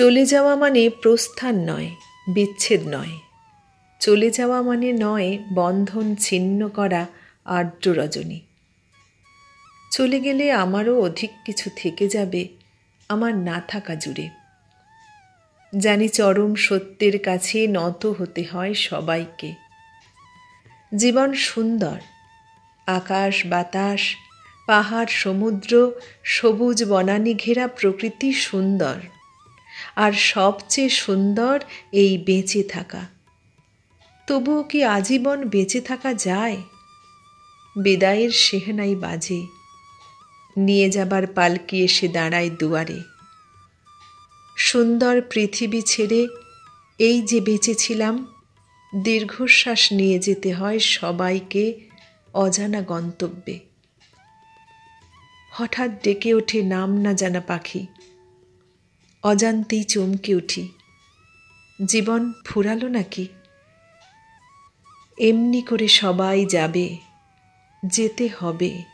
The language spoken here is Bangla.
চলে যাওয়া মানে প্রস্থান নয়, বিচ্ছেদ নয়। চলে যাওয়া মানে নয়, বন্ধন ছিন্ন করা, আর্দ্র রজনী। চলে গেলে আমারও অধিক কিছু থেকে যাবে, আমার না থাকা জুড়ে। জানি চরম সত্যের কাছে নত হতে হয় সবাইকে। জীবন সুন্দর, আকাশ বাতাস, পাহাড় সমুদ্র, সবুজ বনানি ঘেরা প্রকৃতি সুন্দর। আর সবচেয়ে সুন্দর এই বেঁচে থাকা। তবুও কি আজীবন বেঁচে থাকা যায়? বিদায়ের সেহনাই বাজে। নিয়ে যাবার পালকি এসে দাঁড়ায় দুয়ারে। সুন্দর পৃথিবী ছেড়ে এই যে বেঁচেছিলাম, দীর্ঘশ্বাস নিয়ে যেতে হয় সবাইকে অজানা গন্তব্যে। হঠাৎ ডেকে ওঠে নাম না জানা পাখি। অজান্তেই চমকে উঠি। জীবন ফুরালো নাকি? এমনি করে সবাই যাবে যেতে হবে।